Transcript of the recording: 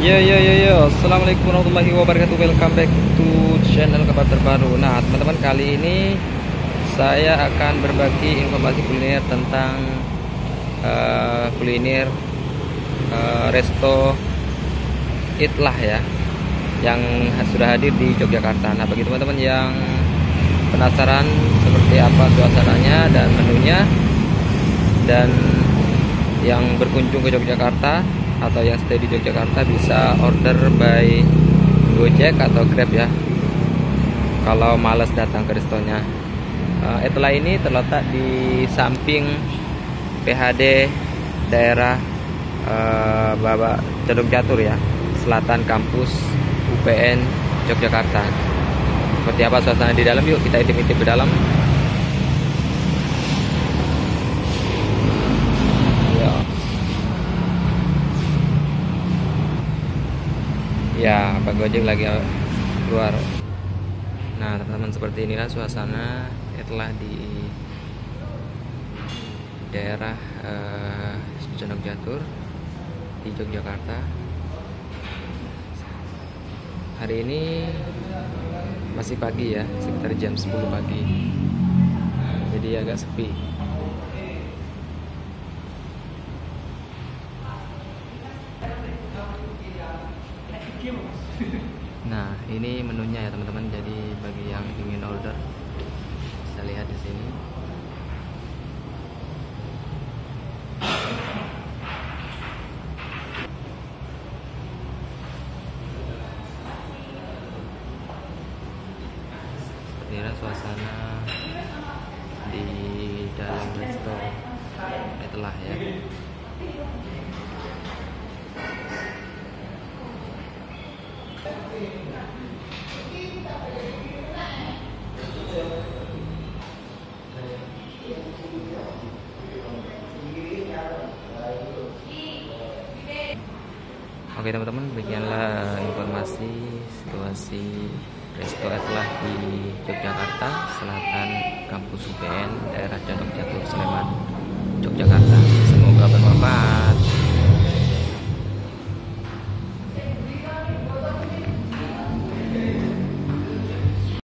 Yo yo yo yo, assalamualaikum warahmatullahi wabarakatuh. Welcome back to channel kabar terbaru. Nah, teman-teman kali ini saya akan berbagi informasi kuliner tentang uh, kuliner uh, resto Itlah ya, yang sudah hadir di Yogyakarta. Nah, bagi teman-teman yang penasaran seperti apa suasananya dan menunya dan yang berkunjung ke Yogyakarta atau yang stay di Yogyakarta bisa order by Gojek atau Grab ya. Kalau males datang ke restonya. Uh, Etla ini terletak di samping PHD daerah uh, Bapak Cedok Catur ya selatan kampus UPN Yogyakarta. Seperti apa suasana di dalam? Yuk kita intip-intip ke dalam ya Pak Gojek lagi keluar. Nah teman-teman seperti inilah suasana setelah di daerah uh, Jatuh Jatur di Yogyakarta. Hari ini masih pagi ya sekitar jam 10 pagi. Jadi agak sepi Nah, ini menunya ya teman-teman. Jadi bagi yang ingin order bisa lihat di sini. Seperti suasana di dalam resto itulah ya. Oke teman-teman, demikianlah informasi situasi resto telah di Yogyakarta, selatan kampus UPN, daerah Jatuh Jatuh Sleman.